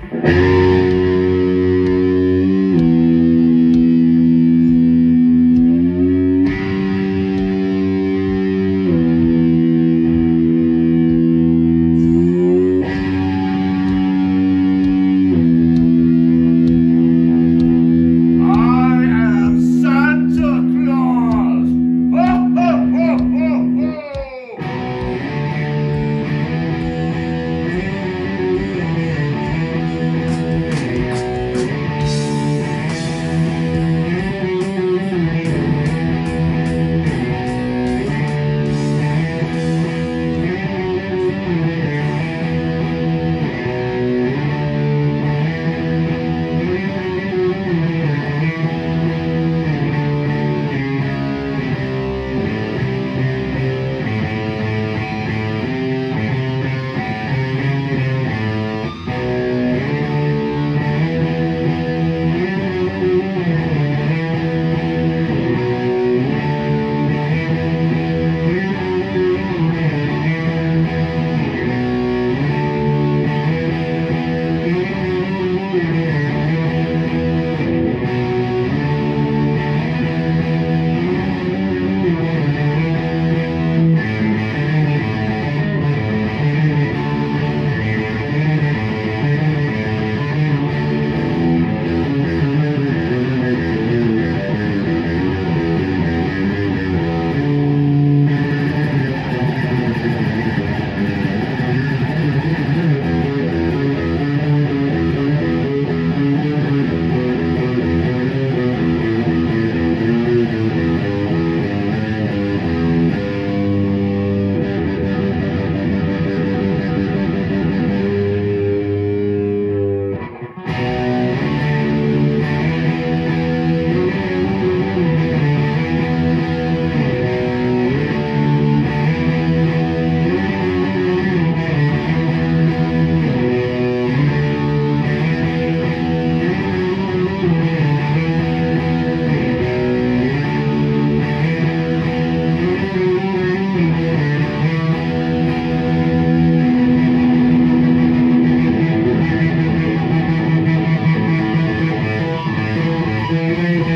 Música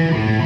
Yeah.